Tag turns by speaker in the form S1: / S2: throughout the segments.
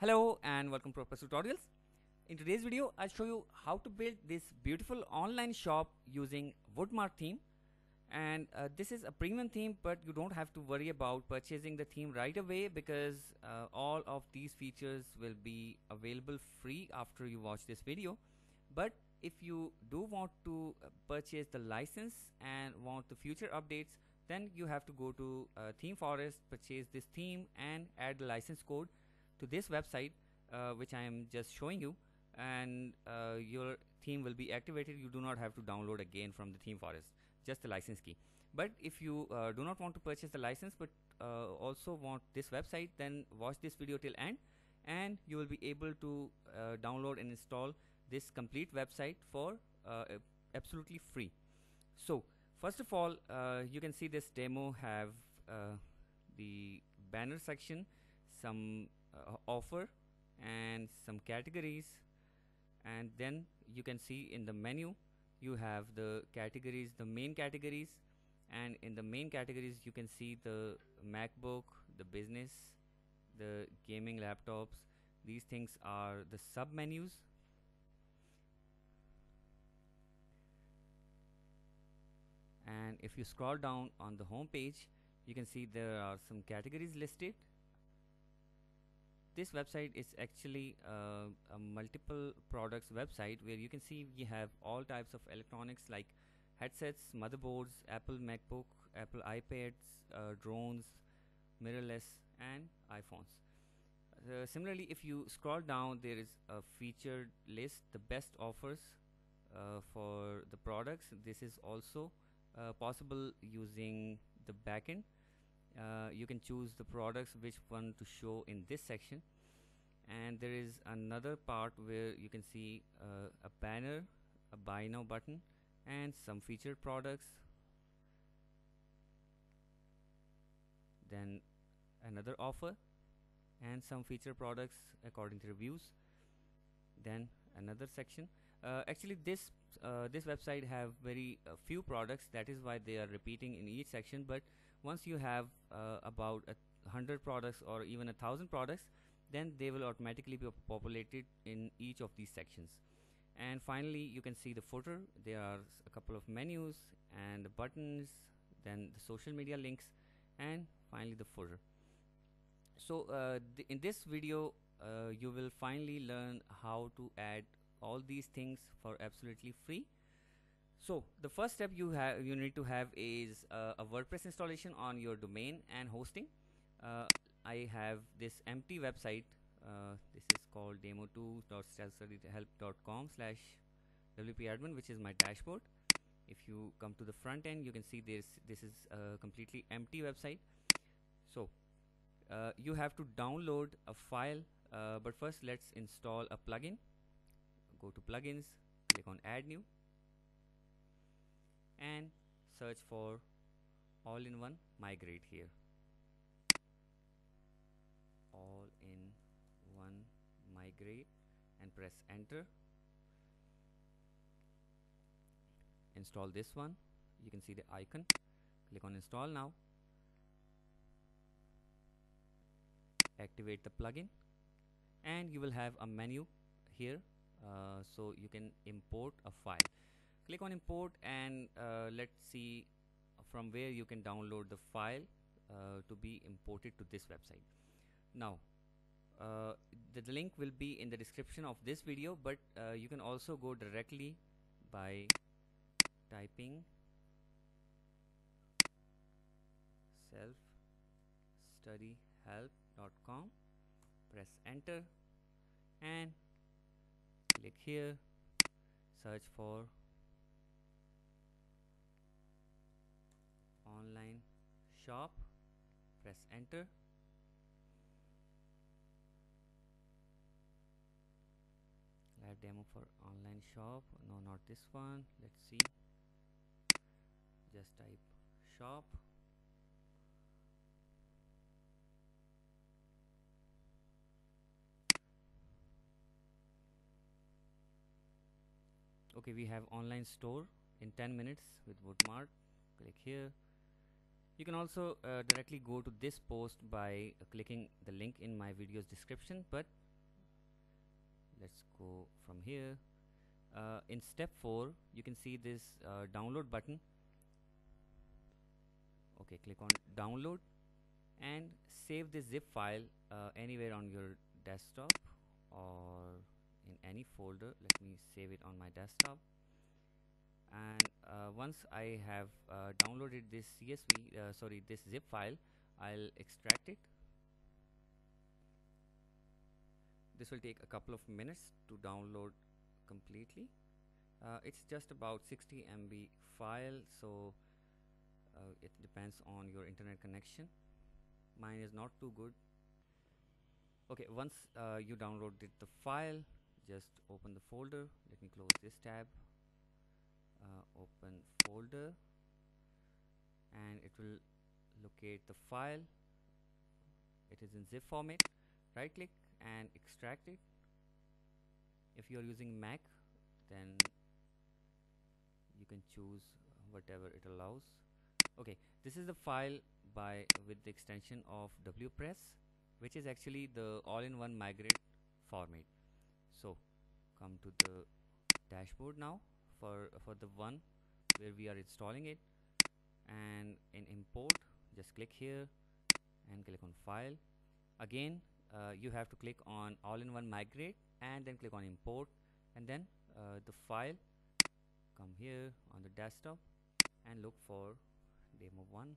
S1: Hello and welcome to Professor Tutorials. In today's video, I'll show you how to build this beautiful online shop using Woodmart theme. And uh, this is a premium theme, but you don't have to worry about purchasing the theme right away because uh, all of these features will be available free after you watch this video. But if you do want to uh, purchase the license and want the future updates, then you have to go to uh, Theme Forest, purchase this theme and add the license code to this website uh, which I am just showing you and uh, your theme will be activated. You do not have to download again from the theme forest just the license key. But if you uh, do not want to purchase the license but uh, also want this website then watch this video till end and you will be able to uh, download and install this complete website for uh, absolutely free. So first of all you can see this demo have the banner section some uh, offer and some categories. And then you can see in the menu you have the categories the main categories. And in the main categories you can see the macbook the business the gaming laptops. These things are the sub menus and if you scroll down on the home page you can see there are some categories listed this website is actually uh, a multiple products website where you can see we have all types of electronics like headsets motherboards apple macbook apple ipads uh, drones mirrorless and iphones. Uh, similarly if you scroll down there is a featured list the best offers uh, for the products. This is also uh, possible using the backend uh, you can choose the products which one to show in this section. And there is another part where you can see uh, a banner a buy now button and some featured products. Then another offer and some featured products according to reviews. Then another section uh, actually this uh, this website have very uh, few products. That is why they are repeating in each section. But once you have uh, about a hundred products or even a thousand products then they will automatically be populated in each of these sections. And finally you can see the footer. There are a couple of menus and the buttons then the social media links and finally the footer. So uh, th in this video uh, you will finally learn how to add all these things for absolutely free. So the first step you have you need to have is uh, a WordPress installation on your domain and hosting. Uh, I have this empty website uh, this is called demo2.selfstudyhelp.com slash wp-admin which is my dashboard. If you come to the front end you can see this this is a completely empty website. So uh, you have to download a file uh, but first let's install a plugin go to plugins click on add new and search for all-in-one migrate here. All-in-one migrate and press enter. Install this one. You can see the icon. Click on install now. Activate the plugin and you will have a menu here uh, so you can import a file. Click on import and uh, let's see from where you can download the file uh, to be imported to this website. Now uh, the, the, link will be in the description of this video but uh, you can also go directly by typing self press enter and click here search for online shop press enter. Live demo for online shop. No not this one. Let's see. Just type shop okay we have online store in 10 minutes with Woodmart click here. You can also uh, directly go to this post by uh, clicking the link in my video's description but let's go from here. Uh, in step 4 you can see this uh, download button. Okay click on download and save this zip file uh, anywhere on your desktop or in any folder. Let me save it on my desktop. And uh, once I have uh, downloaded this CSV uh, sorry this zip file I'll extract it. This will take a couple of minutes to download completely. Uh, it's just about 60 MB file so uh, it depends on your internet connection. Mine is not too good. Okay once uh, you downloaded the file just open the folder. Let me close this tab. Uh, open folder. And it will locate the file. It is in zip format. Right click and extract it. If you are using Mac then you can choose whatever it allows. Okay this is the file by with the extension of wpress which is actually the all-in-one migrate format so come to the dashboard now for for the one where we are installing it. And in import just click here and click on file. Again uh, you have to click on all-in-one migrate and then click on import. And then uh, the file come here on the desktop and look for demo 1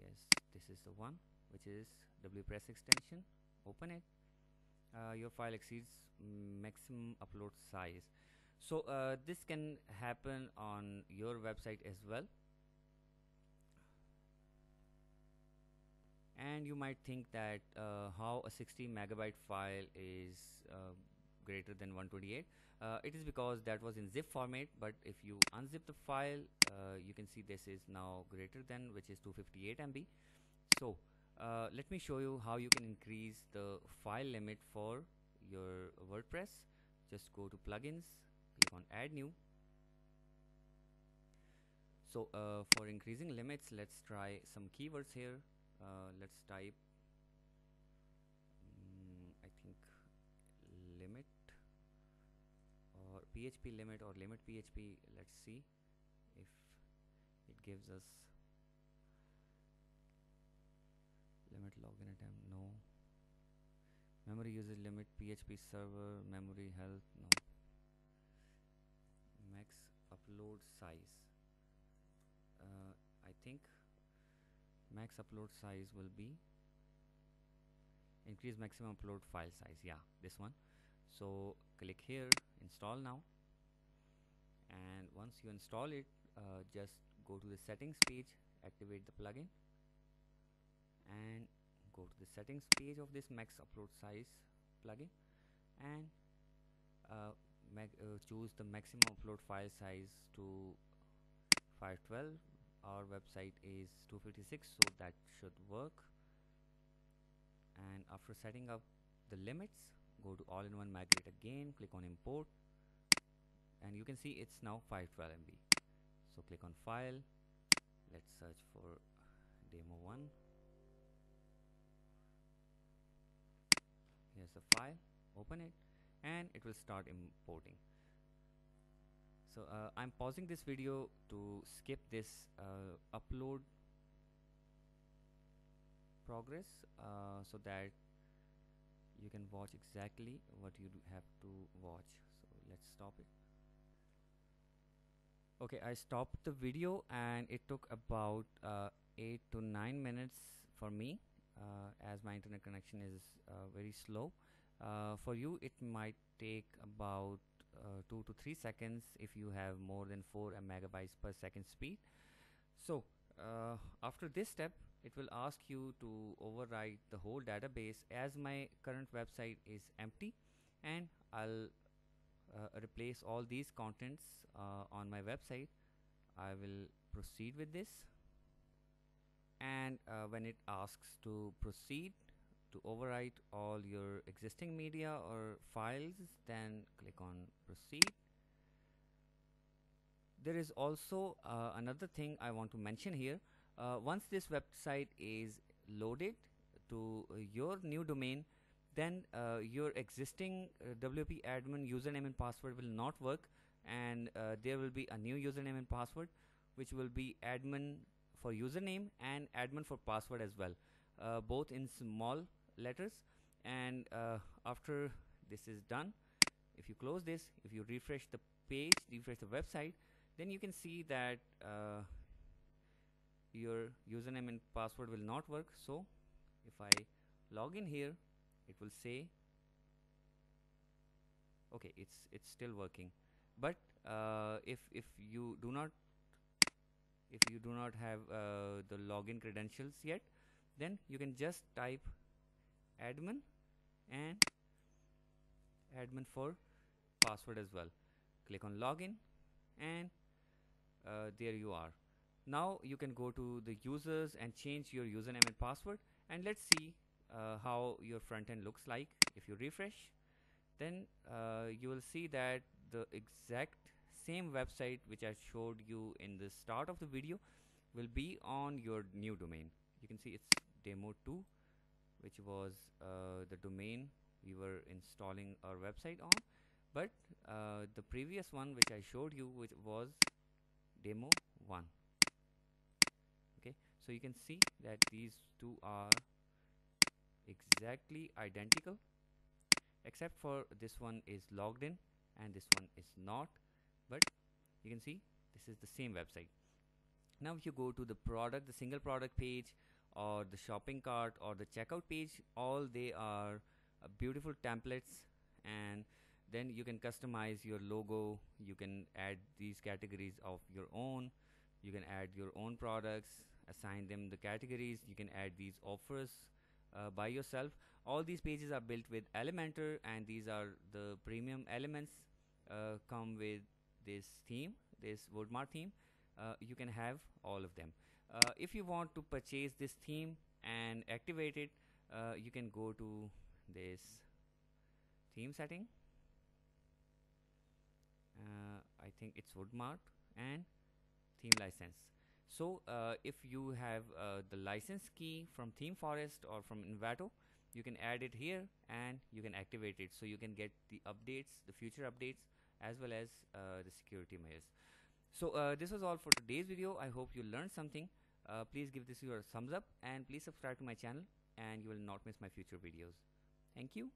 S1: yes this is the one which is wpress extension. Open it uh, your file exceeds maximum upload size. So uh, this can happen on your website as well. And you might think that uh, how a 60 megabyte file is uh, greater than 128 uh, it is because that was in zip format but if you unzip the file uh, you can see this is now greater than which is 258 MB so uh, let me show you how you can increase the file limit for your WordPress. Just go to plugins click on add new. So uh, for increasing limits let's try some keywords here. Uh, let's type um, I think limit or PHP limit or limit PHP let's see if it gives us login attempt no. Memory usage limit PHP server memory health no. Max upload size. Uh, I think max upload size will be increase maximum upload file size yeah this one. So click here install now. And once you install it uh, just go to the settings page activate the plugin. And go to the settings page of this max upload size plugin and uh, uh, choose the maximum upload file size to 512 our website is 256 so that should work. And after setting up the limits go to all-in-one migrate again click on import and you can see it's now 512 MB so click on file. Let's search for demo 1 here's the file open it and it will start importing. So uh, I'm pausing this video to skip this uh, upload progress uh, so that you can watch exactly what you have to watch. So let's stop it. Okay I stopped the video and it took about uh, 8 to 9 minutes for me as my internet connection is uh, very slow. For you it might take about uh, 2 to 3 seconds if you have more than 4 megabytes per second speed. So uh, after this step it will ask you to overwrite the whole database as my current website is empty and I'll uh, replace all these contents uh, on my website. I will proceed with this and uh, when it asks to proceed to overwrite all your existing media or files then click on proceed. There is also uh, another thing I want to mention here. Uh, once this website is loaded to your new domain then uh, your existing uh, WP admin username and password will not work. And uh, there will be a new username and password which will be admin for username and admin for password as well. Uh, both in small letters. And uh, after this is done if you close this if you refresh the page refresh the website then you can see that uh, your username and password will not work. So if I log in here it will say okay it's it's still working. But uh, if if you do not if you do not have uh, the login credentials yet then you can just type admin and admin for password as well. Click on login and uh, there you are. Now you can go to the users and change your username and password and let's see uh, how your front end looks like. If you refresh then uh, you will see that the exact same website which I showed you in the start of the video will be on your new domain. You can see it's demo 2 which was uh, the domain we were installing our website on. But uh, the previous one which I showed you which was demo 1 okay? So you can see that these two are exactly identical except for this one is logged in and this one is not but you can see this is the same website. Now if you go to the product the single product page or the shopping cart or the checkout page all they are uh, beautiful templates and then you can customize your logo. You can add these categories of your own. You can add your own products assign them the categories. You can add these offers uh, by yourself. All these pages are built with elementor and these are the premium elements uh, come with this theme this woodmart theme uh, you can have all of them. Uh, if you want to purchase this theme and activate it uh, you can go to this theme setting. Uh, I think it's woodmart and theme license. So uh, if you have uh, the license key from theme forest or from envato you can add it here and you can activate it. So you can get the updates the future updates as well as uh, the security measures. So uh, this was all for today's video. I hope you learned something. Uh, please give this your thumbs up and please subscribe to my channel and you will not miss my future videos. Thank you